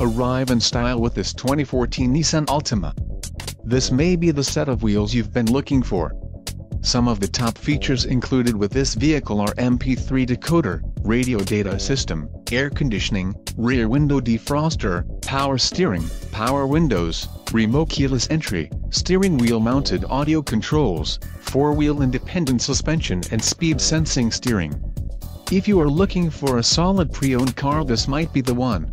Arrive in style with this 2014 Nissan Altima. This may be the set of wheels you've been looking for. Some of the top features included with this vehicle are MP3 decoder, radio data system, air conditioning, rear window defroster, power steering, power windows, remote keyless entry, steering wheel mounted audio controls, four-wheel independent suspension and speed sensing steering. If you are looking for a solid pre-owned car this might be the one.